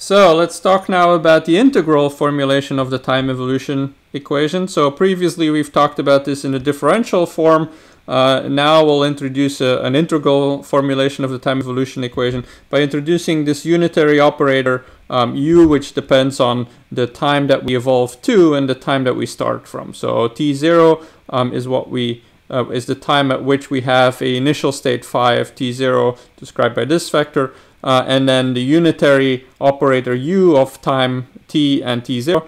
So let's talk now about the integral formulation of the time evolution equation. So previously we've talked about this in a differential form. Uh, now we'll introduce a, an integral formulation of the time evolution equation by introducing this unitary operator um, u, which depends on the time that we evolve to and the time that we start from. So t0 um, is what we uh, is the time at which we have a initial state phi of t0 described by this vector uh, and then the unitary operator u of time t and t0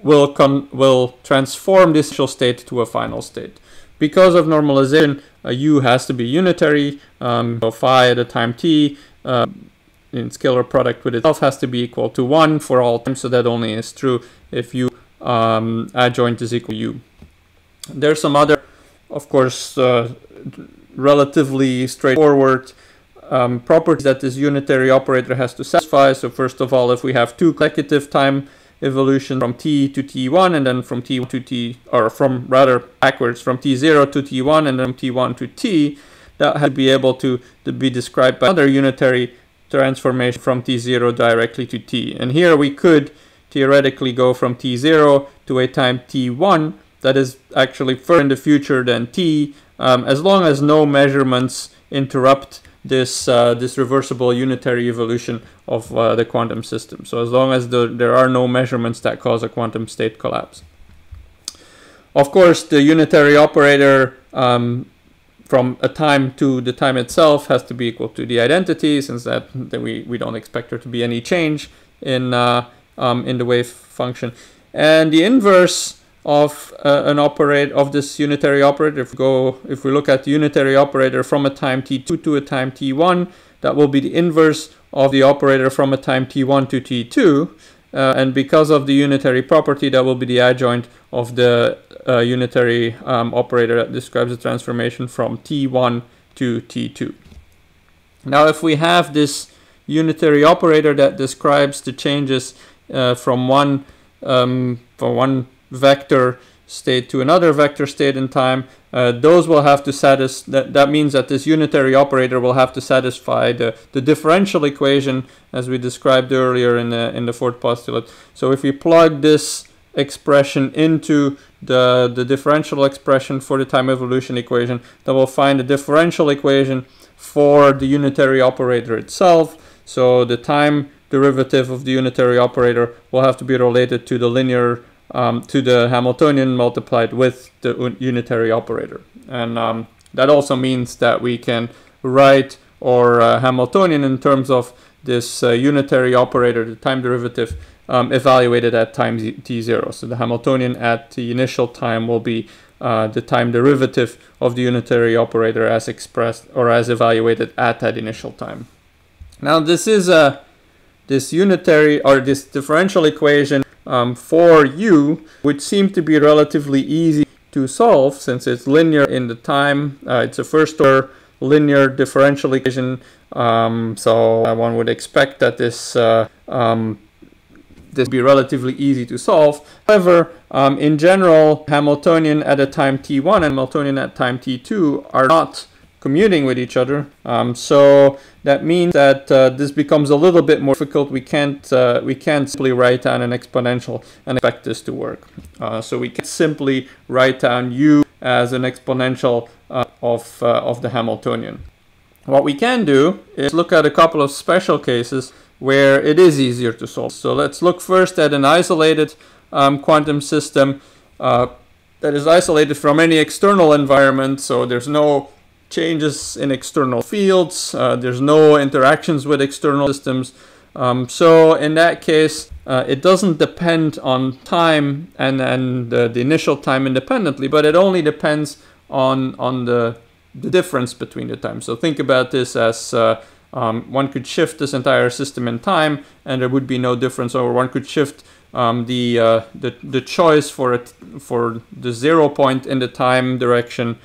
will con will transform this initial state to a final state. Because of normalization, u has to be unitary, um, so phi at a time t uh, in scalar product with itself has to be equal to 1 for all time, so that only is true if u um, adjoint is equal to u. There's some other, of course, uh, relatively straightforward um, properties that this unitary operator has to satisfy. So first of all, if we have two consecutive time evolution from t to t1 and then from t1 to t, or from rather backwards from t0 to t1 and then t1 to t, that has to be able to, to be described by another unitary transformation from t0 directly to t. And here we could theoretically go from t0 to a time t1 that is actually further in the future than t, um, as long as no measurements interrupt this uh, this reversible unitary evolution of uh, the quantum system. So as long as the, there are no measurements that cause a quantum state collapse. Of course, the unitary operator um, from a time to the time itself has to be equal to the identity, since that, that we, we don't expect there to be any change in, uh, um, in the wave function. And the inverse of uh, an operate of this unitary operator. If we go, if we look at the unitary operator from a time t2 to a time t1, that will be the inverse of the operator from a time t1 to t2. Uh, and because of the unitary property, that will be the adjoint of the uh, unitary um, operator that describes the transformation from t1 to t2. Now, if we have this unitary operator that describes the changes uh, from one um, from one vector state to another vector state in time, uh, those will have to satisfy, that, that means that this unitary operator will have to satisfy the, the differential equation as we described earlier in the, in the fourth postulate. So if we plug this expression into the, the differential expression for the time evolution equation, then we'll find the differential equation for the unitary operator itself. So the time derivative of the unitary operator will have to be related to the linear um, to the Hamiltonian multiplied with the unitary operator. And um, that also means that we can write our uh, Hamiltonian in terms of this uh, unitary operator, the time derivative, um, evaluated at time t0. So the Hamiltonian at the initial time will be uh, the time derivative of the unitary operator as expressed or as evaluated at that initial time. Now this is a this unitary or this differential equation um, for u, which seem to be relatively easy to solve since it's linear in the time. Uh, it's a first order linear differential equation. Um, so uh, one would expect that this uh, um, this be relatively easy to solve. However, um, in general, Hamiltonian at a time t1 and Hamiltonian at time t2 are not commuting with each other. Um, so that means that uh, this becomes a little bit more difficult. We can't uh, we can't simply write down an exponential and expect this to work. Uh, so we can simply write down u as an exponential uh, of uh, of the Hamiltonian. What we can do is look at a couple of special cases where it is easier to solve. So let's look first at an isolated um, quantum system uh, that is isolated from any external environment. So there's no changes in external fields. Uh, there's no interactions with external systems. Um, so in that case, uh, it doesn't depend on time and, and the, initial time independently, but it only depends on, on the, the difference between the time. So think about this as uh, um, one could shift this entire system in time and there would be no difference, or one could shift um, the, uh, the, the choice for, it, for the zero point in the time direction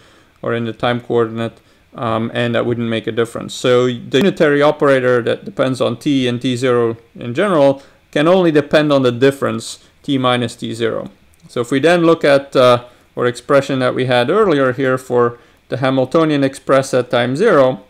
or in the time coordinate um, and that wouldn't make a difference. So the unitary operator that depends on t and t0 in general can only depend on the difference t minus t0. So if we then look at uh, our expression that we had earlier here for the Hamiltonian expressed at time 0,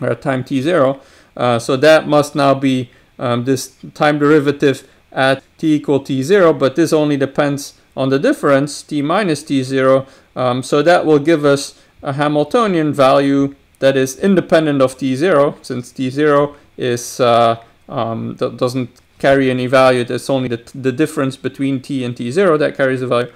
or at time t0, uh, so that must now be um, this time derivative at t equal t0, but this only depends on the difference, t minus t0. Um, so that will give us a Hamiltonian value that is independent of t0, since t0 is uh, um, doesn't carry any value. It's only the, the difference between t and t0 that carries a value,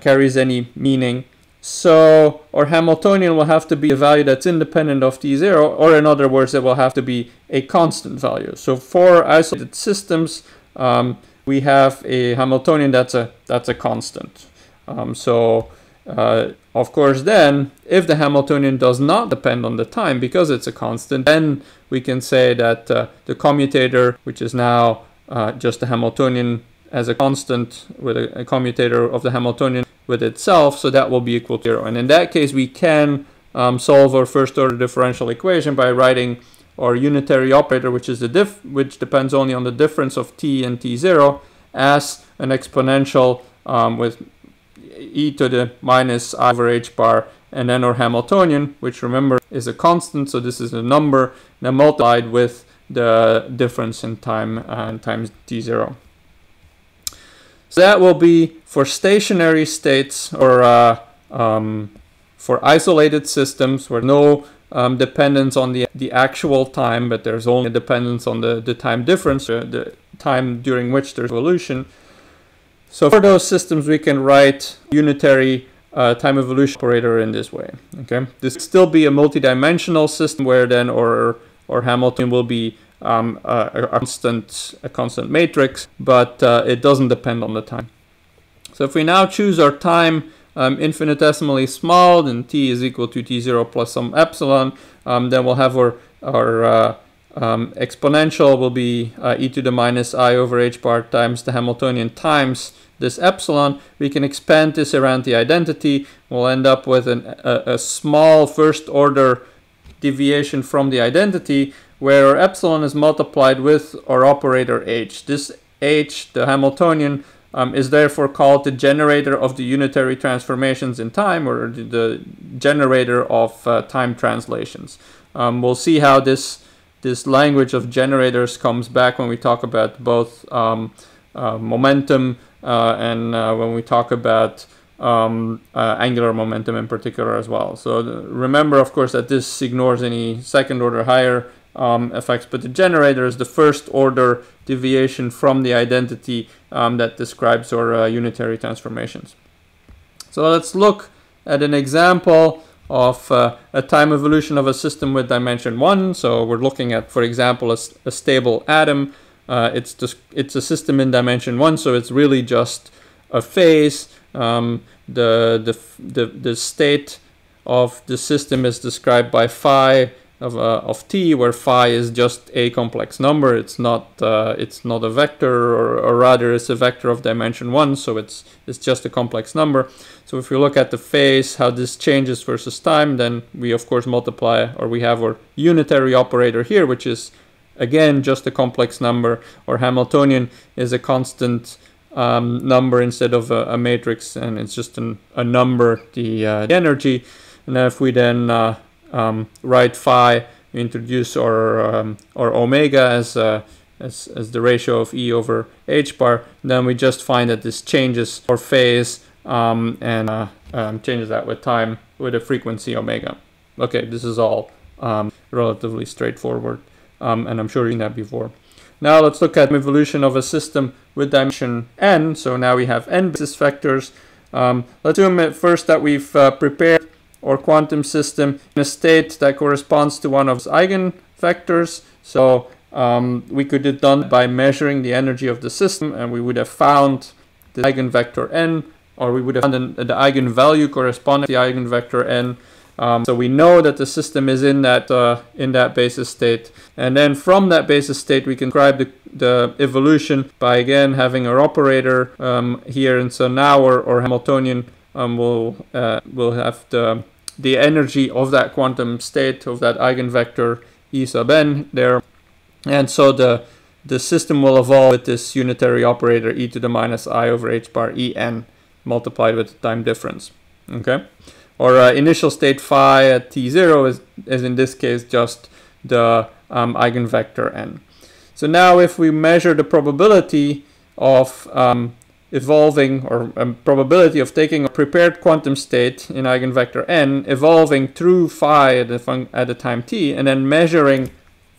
carries any meaning. So our Hamiltonian will have to be a value that's independent of t0, or in other words, it will have to be a constant value. So for isolated systems, um, we have a Hamiltonian that's a that's a constant. Um, so uh, of course, then if the Hamiltonian does not depend on the time because it's a constant, then we can say that uh, the commutator, which is now uh, just the Hamiltonian as a constant with a, a commutator of the Hamiltonian with itself, so that will be equal to zero. And in that case, we can um, solve our first order differential equation by writing our unitary operator, which is the diff, which depends only on the difference of t and t0, as an exponential um, with e to the minus i over h bar, and then our Hamiltonian, which remember is a constant, so this is a number, then multiplied with the difference in time and uh, times t0. So that will be for stationary states or uh, um, for isolated systems where no um, dependence on the, the actual time, but there's only a dependence on the, the time difference, uh, the time during which there's evolution. So for those systems, we can write unitary uh, time evolution operator in this way. Okay, this will still be a multidimensional system where then or or Hamilton will be um, a, a, constant a constant matrix, but uh, it doesn't depend on the time. So if we now choose our time um, infinitesimally small, then t is equal to t0 plus some epsilon, um, then we'll have our, our uh, um, exponential will be uh, e to the minus i over h bar times the Hamiltonian times this epsilon. We can expand this around the identity. We'll end up with an, a, a small first order deviation from the identity where epsilon is multiplied with our operator h. This h, the Hamiltonian, um, is therefore called the generator of the unitary transformations in time or the generator of uh, time translations. Um, we'll see how this this language of generators comes back when we talk about both um, uh, momentum uh, and uh, when we talk about um, uh, angular momentum in particular as well. So the, remember, of course, that this ignores any second order higher um, effects, but the generator is the first order deviation from the identity um, that describes our uh, unitary transformations. So let's look at an example of uh, a time evolution of a system with dimension 1. So we're looking at, for example, a, a stable atom. Uh, it's, just, it's a system in dimension 1, so it's really just a phase. Um, the, the, the, the state of the system is described by phi of, uh, of t, where phi is just a complex number. It's not uh, it's not a vector, or, or, rather, it's a vector of dimension one, so it's it's just a complex number. So if we look at the phase, how this changes versus time, then we of course multiply, or we have our unitary operator here, which is again just a complex number, or Hamiltonian is a constant um, number instead of a, a, matrix, and it's just an, a number, the, uh, the energy. And if we then uh, um, write phi, we introduce our, um, our omega as, uh, as, as the ratio of E over H bar, then we just find that this changes our phase um, and uh, um, changes that with time with a frequency omega. Okay, this is all um, relatively straightforward, um, and I'm sure you've seen that before. Now let's look at evolution of a system with dimension n. So now we have n basis vectors. Um, let's assume first that we've uh, prepared or quantum system in a state that corresponds to one of its eigenvectors. So um, we could have done by measuring the energy of the system and we would have found the eigenvector n or we would have found the eigenvalue corresponding to the eigenvector n. Um, so we know that the system is in that uh, in that basis state, and then from that basis state we can describe the, the evolution by again having our operator um, here, and so now our, our Hamiltonian um, will uh, will have the the energy of that quantum state of that eigenvector E sub n there. And so the, the system will evolve with this unitary operator e to the minus i over h bar en multiplied with the time difference. Okay? Or uh, initial state phi at t0 is, is in this case just the um, eigenvector n. So now if we measure the probability of um, evolving or um, probability of taking a prepared quantum state in eigenvector n evolving through phi at the, at time t and then measuring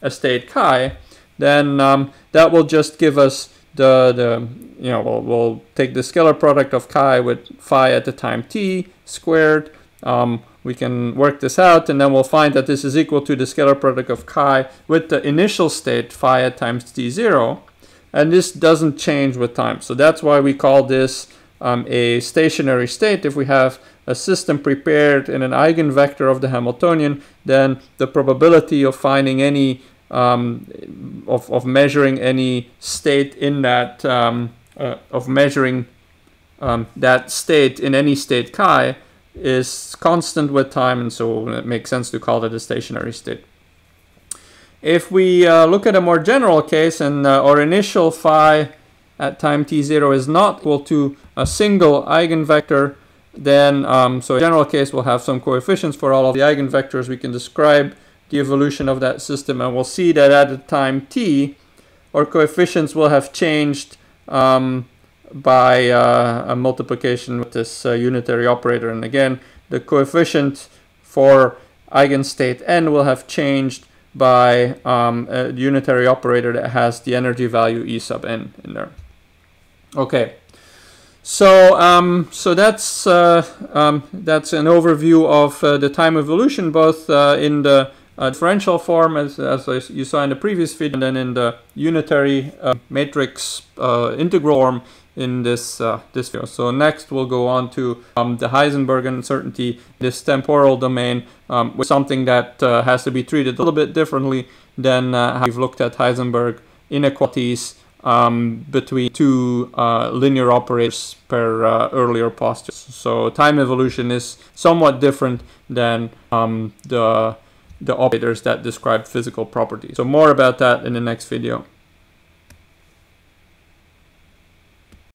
a state chi, then um, that will just give us the, the you know, we'll, we'll take the scalar product of chi with phi at the time t squared. Um, we can work this out and then we'll find that this is equal to the scalar product of chi with the initial state phi at times t0 and this doesn't change with time. So that's why we call this um, a stationary state. If we have a system prepared in an eigenvector of the Hamiltonian, then the probability of finding any, um, of, of measuring any state in that, um, uh, of measuring um, that state in any state chi is constant with time, and so it makes sense to call it a stationary state. If we uh, look at a more general case and uh, our initial phi at time t0 is not equal to a single eigenvector, then, um, so in general case, we'll have some coefficients for all of the eigenvectors. We can describe the evolution of that system, and we'll see that at the time t, our coefficients will have changed um, by uh, a multiplication with this uh, unitary operator. And again, the coefficient for eigenstate n will have changed by um, a unitary operator that has the energy value E sub n in there. Okay, so um, so that's uh, um, that's an overview of uh, the time evolution, both uh, in the uh, differential form as, as you saw in the previous video, and then in the unitary uh, matrix uh, integral form in this uh, this video. So next we'll go on to um, the Heisenberg uncertainty, this temporal domain, um, with something that uh, has to be treated a little bit differently than uh, how we've looked at Heisenberg inequalities um, between two uh, linear operators per uh, earlier postulates. So time evolution is somewhat different than um, the the operators that describe physical properties. So more about that in the next video.